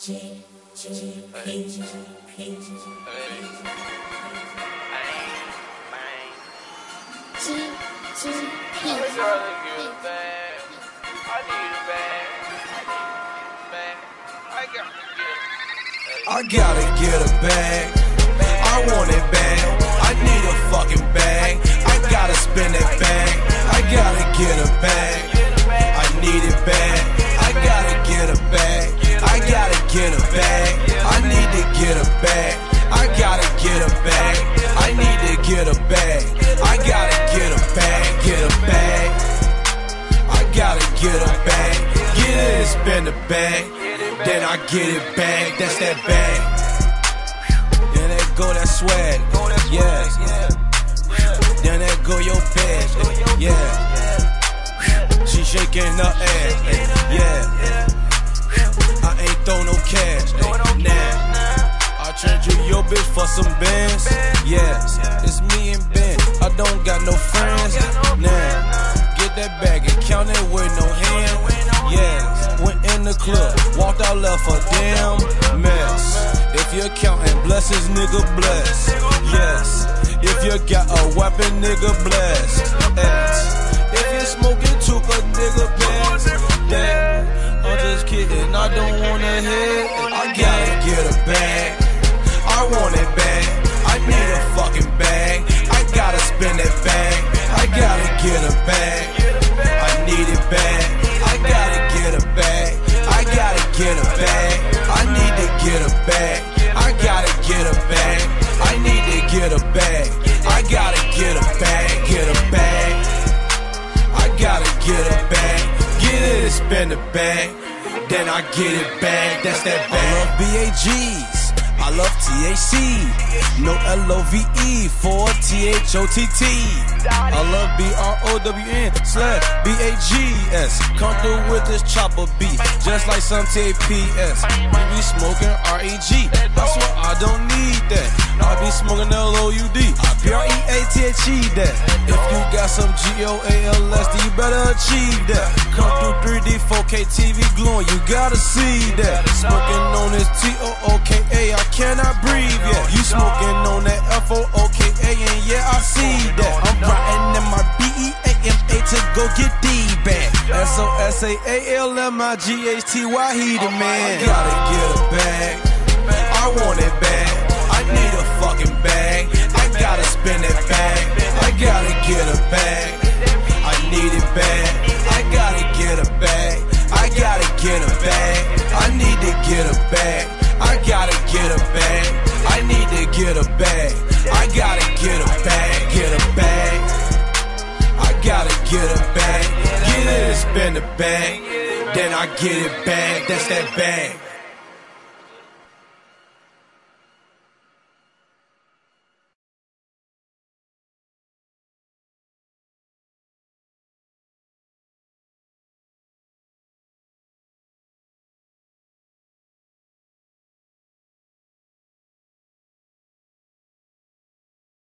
G G P G P G G P I gotta get a bag. I want it bad. Get a bag. I need to get a bag. I gotta get a bag. Get a bag. I gotta get a bag. Get it and spend a bag. Then I get it back. That's that bag. Then that go that swag. Yeah. Then that go your bag. Yeah. She shaking her ass. Yeah. I ain't throw no cash. Bitch for some bands. Yes. It's me and Ben. I don't got no friends. Nah. Get that bag and count it with no hand. Yeah. Went in the club. Walked out left a damn mess. If you're counting blessings, nigga bless. Yes. If you got a weapon, nigga bless. X. If you smoking took a nigga pass. That. I'm just kidding, I don't wanna hit. I gotta get a bag. Get a bag. Get it and spend a bag. Then I get it back. That's that bag. I love BAGs. I love THC. No L O V E for T H O T T. I love B R O W N slash B A G S. Come through with this chopper beat, just like some TPS. We be smoking R E G. That's what I don't need that. I be smoking L O U D. P R E A T H E that. If you got some G O A L S, then you better achieve that. Come through 3D, 4K TV glowing, you gotta see that. Smoking on this T O O K A, cannot breathe yet. You smoking on that F O O K A, and yeah, I see that. I'm riding in my B E A M A to go get D back. S O S A A L M I G H T Y, he the man. I gotta get a bag. I want it back. I need a fucking I need to get a bag. I gotta get a bag. Get a bag. I gotta get a bag. Get it spend a bag. Then I get it back. That's that bag.